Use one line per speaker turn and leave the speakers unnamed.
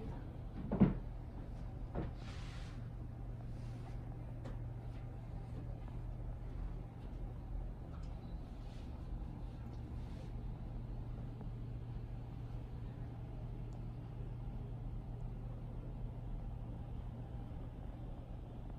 Yeah.